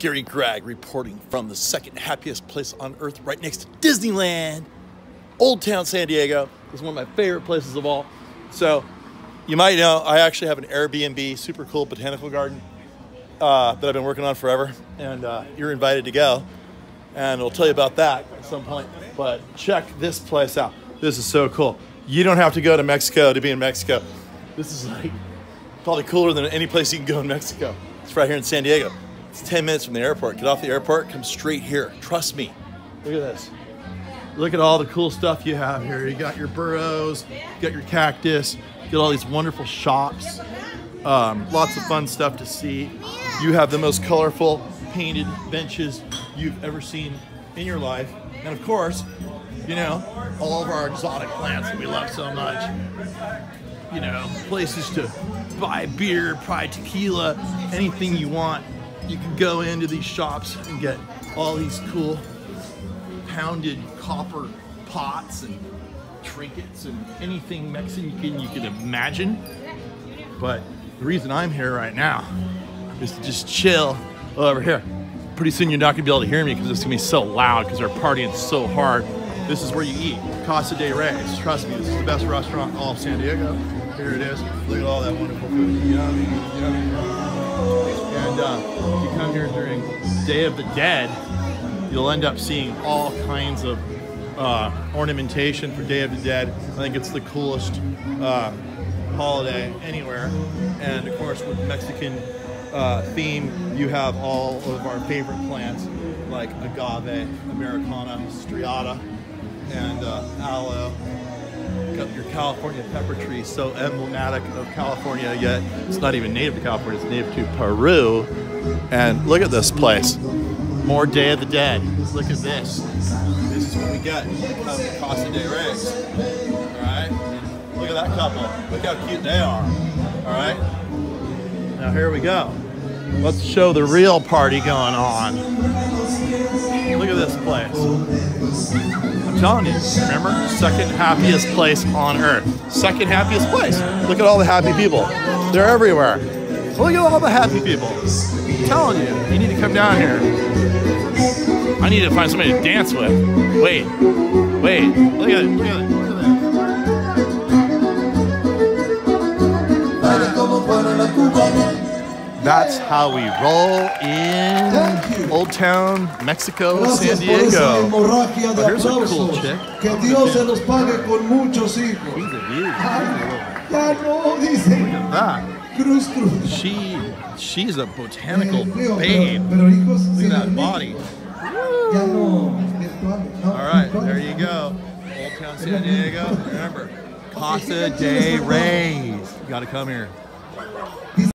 Gary Gragg reporting from the second happiest place on earth right next to Disneyland, Old Town San Diego. It's one of my favorite places of all. So, you might know I actually have an Airbnb, super cool botanical garden uh, that I've been working on forever, and uh, you're invited to go. And I'll tell you about that at some point. But check this place out. This is so cool. You don't have to go to Mexico to be in Mexico. This is like probably cooler than any place you can go in Mexico. It's right here in San Diego. It's 10 minutes from the airport. Get off the airport, come straight here. Trust me. Look at this. Look at all the cool stuff you have here. You got your burros, you got your cactus, you got all these wonderful shops, um, lots of fun stuff to see. You have the most colorful painted benches you've ever seen in your life. And of course, you know, all of our exotic plants that we love so much. You know, places to buy beer, buy tequila, anything you want. You can go into these shops and get all these cool pounded copper pots and trinkets and anything Mexican you can, imagine. But the reason I'm here right now is to just chill over here. Pretty soon you're not gonna be able to hear me because it's gonna be so loud because they're partying so hard. This is where you eat, Casa de Reyes. Trust me, this is the best restaurant in all of San Diego. Here it is. Look at all that wonderful food. Yummy, yummy. Uh, if you come here during Day of the Dead, you'll end up seeing all kinds of uh, ornamentation for Day of the Dead. I think it's the coolest uh, holiday anywhere. And of course, with Mexican uh, theme, you have all of our favorite plants like agave, americana, striata, and uh, aloe. Your California pepper tree, so emblematic of California, yet it's not even native to California, it's native to Peru. And look at this place. More Day of the Dead. Look at this. This is what we get at Casa de Reyes. Alright? Look at that couple. Look how cute they are. Alright? Now here we go. Let's show the real party going on. Look at this place. Remember? Second happiest place on earth. Second happiest place. Look at all the happy people. They're everywhere. Look at all the happy people. I'm telling you, you need to come down here. I need to find somebody to dance with. Wait, wait, look at it, look at it, That's how we roll in Old Town, Mexico, San Diego. Oh, here's a cool chick. Que Dios se los pague con muchos hijos. She's a beauty. Ya no, dice. Ah. Cruz, cruz. She, she's a botanical Leo, babe. Pero, pero hijos, Look at that body. Ya no. No, All right, virtuales. there you go. Old Town San Diego. Remember, Casa de Reyes. You got to come here.